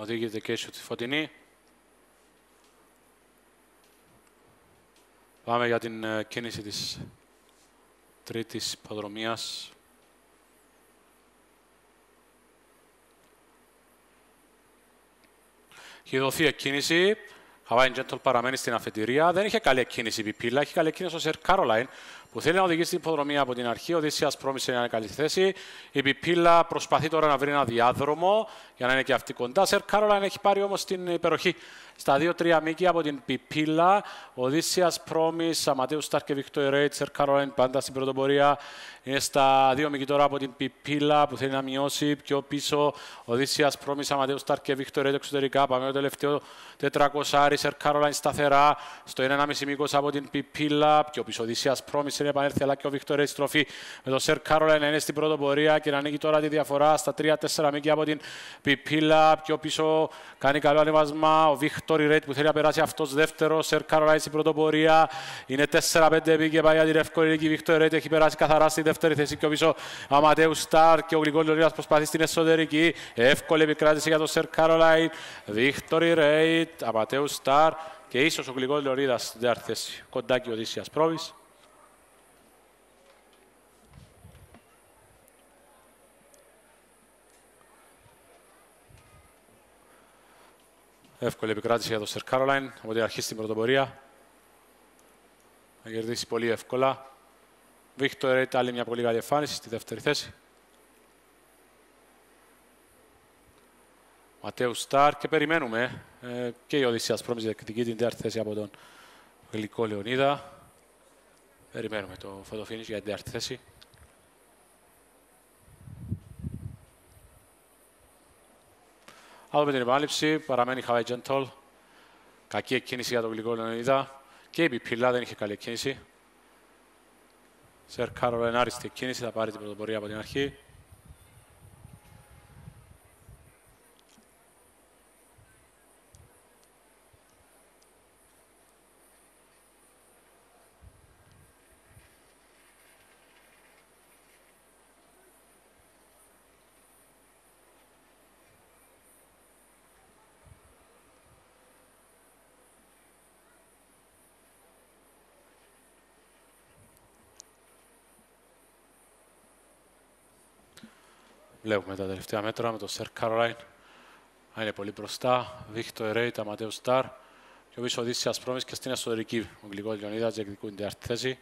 οδήγεται και στη φωτεινή. Πάμε για την ε, κίνηση της τρίτης ποδρομίας. Έχει δοθεί εκκίνηση. Hawaii Gentle παραμένει στην αφετηρία. Δεν είχε καλή εκκίνηση η Πιπίλα, είχε καλή εκκίνηση ο Σερ Κάρολαϊν που θέλει να οδηγήσει την υποδρομία από την αρχή. Ο Οδύσσιας πρόμησε να είναι καλή θέση. Η Πιπίλα προσπαθεί τώρα να βρει ένα διάδρομο για να είναι και αυτή κοντά. Σερ Κάρολαϊν έχει πάρει όμως την υπεροχή στα 2-3 μήκη από την Πιπίλα. Ο Οδύσσιας Πρόμης, Αματέου Σταρ και Βικτόρ Ρέιτ, Σερ Κάρολαϊν πάντα στην πρωτοπορία. Είναι στα 2 μήκη τώρα από την Πιπίλα που θέλει να μειώσει πιο πίσω. Ο Οδύσσιας Πρόμης, Αματέου Σταρ και Βικτόρ Ρέιτ εξωτερικά. Πάμε το τελευταίο 400 Σερ Κάρολαϊν σταθερά στο 1,5 μήκος από την Πιπίλα. Πιο πίσω Οδύσσιας Πρόμης είναι επανέλθει, αλλά και ο Βικτόρ στροφή με τον Σερ Κάρολαϊν να είναι στην πρωτοπορία και να ανοίγει τώρα τη διαφορά στα 3-4 μήκη από την Πιπίλα. Πιο πίσω κάνει καλό ανεβασμά. Ο Βικτόρ Ρέιτ που θέλει να περάσει αυτός δεύτερος. Σερ Κάρολαϊν στην πρωτοπορία. Είναι 4-5 μήκη πάει για την εύκολη νίκη. Βικτόρ Ρέιτ έχει περάσει καθαρά στη δεύτερη θέση. Πιο πίσω Αματέου Σταρ και ο Γλυκός Λωρίδα προσπαθεί στην εσωτερική. Εύκολη επικράτηση για τον Σερ Κάρολαϊν. Βικτόρ Ρέιτ, Αματέου Σταρ και ίσως ο Γλυκός Λωρίδα στην δεύτερη θέση. Κοντάκι Οδύσσιας Πρόμης. Εύκολη επικράτηση για τον Σερ Κάρολαϊν από την αρχή στην πρωτοπορία. Θα κερδίσει πολύ εύκολα. Βίκτορ Ρέιτ, άλλη μια πολύ καλή εμφάνιση στη δεύτερη θέση. Ματέους Σταρ και περιμένουμε ε, και η Οδυσσίας Πρόμης διεκδικεί την τέταρτη θέση από τον γλυκό Λεωνίδα. Περιμένουμε το φωτοφίνις για την τέταρτη θέση. Άλλο την επάνληψη, παραμένει Hawaii Gentle. Κακή εκκίνηση για τον γλυκό Λεωνίδα. Και η Πιπίλα δεν είχε καλή εκκίνηση. Σερ Κάρολ άριστη εκκίνηση, θα πάρει την πρωτοπορία από την αρχή. Βλέπουμε τα τελευταία μέτρα με τον Σερ Καρολάιν. Είναι πολύ μπροστά. Βίκτο Ερέιτ, Αματέο Σταρ. Και ο πίσω Οδύσσιας Πρόμης και στην εσωτερική. Ο Γλυκό Λιονίδας διεκδικούν την τέταρτη θέση.